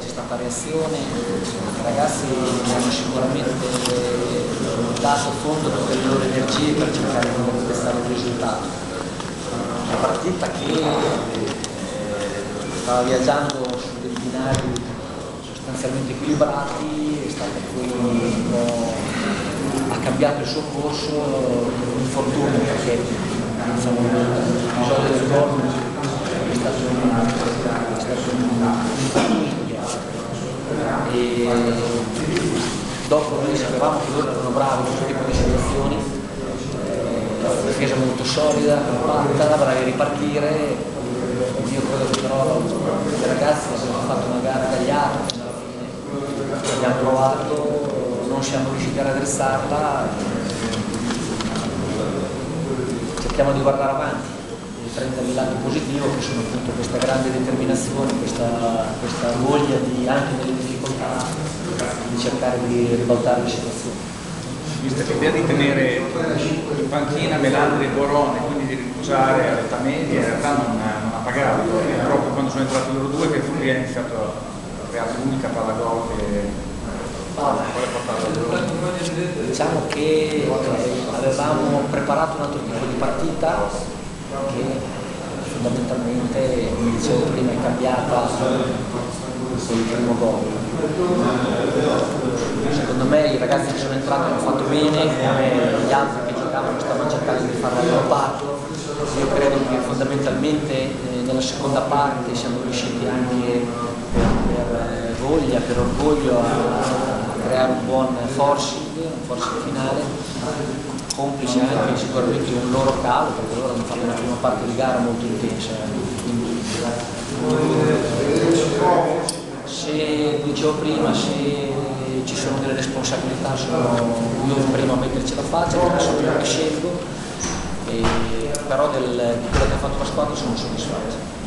c'è stata reazione, i ragazzi hanno sicuramente dato fondo tutte le loro energie per cercare di manifestare un risultato. Una partita che eh, stava viaggiando su dei binari sostanzialmente equilibrati, è stata poi ha cambiato il suo corso un infortunio perché insomma, l'episodio del gol è stato un, è stato un e dopo noi sapevamo che loro erano bravi in questo tipo di situazioni eh, la difesa molto solida, compatta, bravi a ripartire. Io credo che però i ragazzi abbiamo fatto una gara tagliata abbiamo provato non siamo riusciti a raddrizzarla cerchiamo di guardare avanti. Prendere il lato positivo che sono appunto questa grande determinazione, questa, questa voglia di, anche nelle difficoltà di cercare di ribaltare le situazioni. Visto che l'idea di tenere in panchina Melandri e Borone, quindi di riposare all'età media, in realtà non, non ha pagato, è proprio quando sono entrati loro due che Fulvia ha iniziato a creare l'unica palla gol che Diciamo che avevamo preparato un altro tipo di partita che fondamentalmente, come dicevo prima, è cambiata il primo gol. Secondo me i ragazzi che sono entrati hanno fatto bene, come gli altri che giocavano stavano cercando di fare la parte. Io credo che fondamentalmente eh, nella seconda parte siamo riusciti anche per, per eh, voglia, per orgoglio a creare un buon forcing, un forcing finale complice anche sicuramente un loro calo perché loro hanno fatto una prima parte di gara molto intensa quindi se dicevo prima se ci sono delle responsabilità sono io il primo a metterci la faccia perché sono io che scelgo. E, però del, di quello che ha fatto la squadra sono soddisfatto